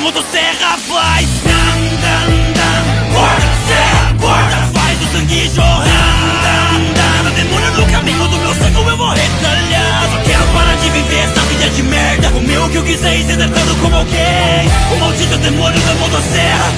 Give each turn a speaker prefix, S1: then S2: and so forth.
S1: motosserra vai Dan, dan, dan Borda, serra, borda Faz o sangue jorrar Dan, dan, demônio no caminho do meu sangue eu vou retalhar. Só quero parar de viver essa vida de merda. Comer o que eu quiser e ser tratado como alguém. O maldito demônio da motosserra.